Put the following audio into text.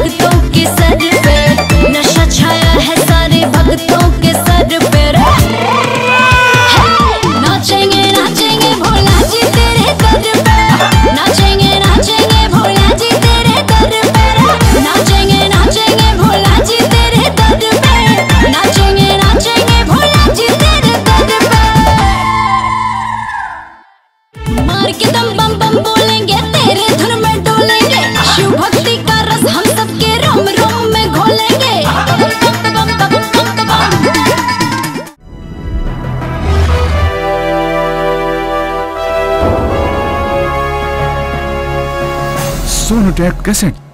सारे भक्तों soon attack cassette.